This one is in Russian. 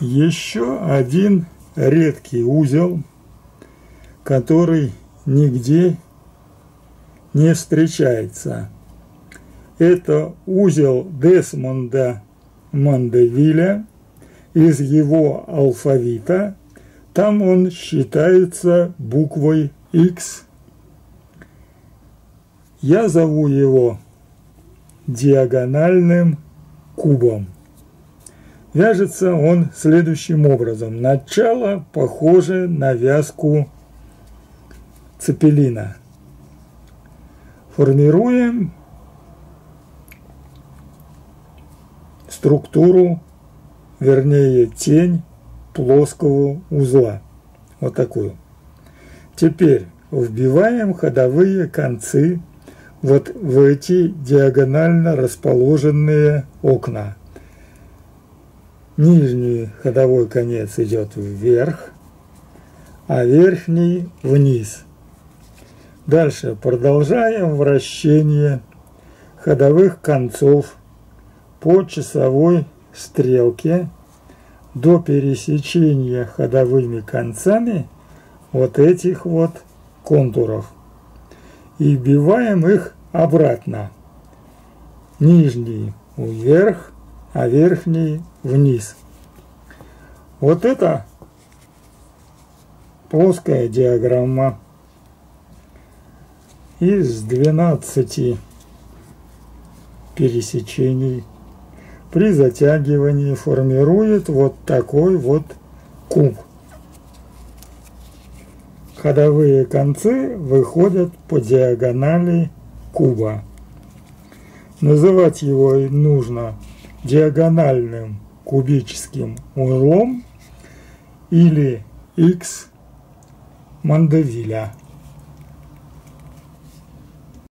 Еще один редкий узел, который нигде не встречается. Это узел Десмонда Мандевиля из его алфавита. Там он считается буквой X. Я зову его диагональным кубом. Вяжется он следующим образом. Начало похоже на вязку цепелина. Формируем структуру, вернее тень плоского узла. Вот такую. Теперь вбиваем ходовые концы вот в эти диагонально расположенные окна. Нижний ходовой конец идет вверх, а верхний вниз. Дальше продолжаем вращение ходовых концов по часовой стрелке до пересечения ходовыми концами вот этих вот контуров и вбиваем их обратно. Нижний вверх, а верхний вниз. Вот это плоская диаграмма из 12 пересечений при затягивании формирует вот такой вот куб. Ходовые концы выходят по диагонали куба. Называть его нужно диагональным кубическим узлом или x Мандевиля.